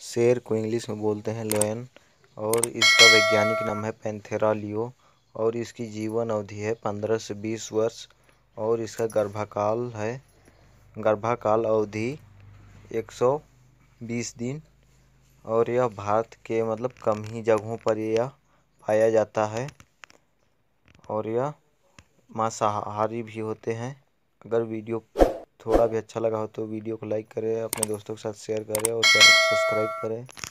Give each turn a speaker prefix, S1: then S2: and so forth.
S1: शेर को इंग्लिश में बोलते हैं लोयन, और इसका वैज्ञानिक नाम है पैंथेरा लियो और इसकी जीवन अवधि है पंद्रह से बीस वर्ष, और इसका गर्भाकाल है, गर्भाकाल अवधि एक सौ बीस दिन, और यह भारत के मतलब कम ही जगहों पर यह पाया जाता है, और यह मांसाहारी भी होते हैं। अगर वीडियो थोड़ा भी अच्छा लगा हो तो वीडियो को लाइक करें, अपने दोस्तों के साथ शेयर करें और चैनल को सब्सक्राइब करें।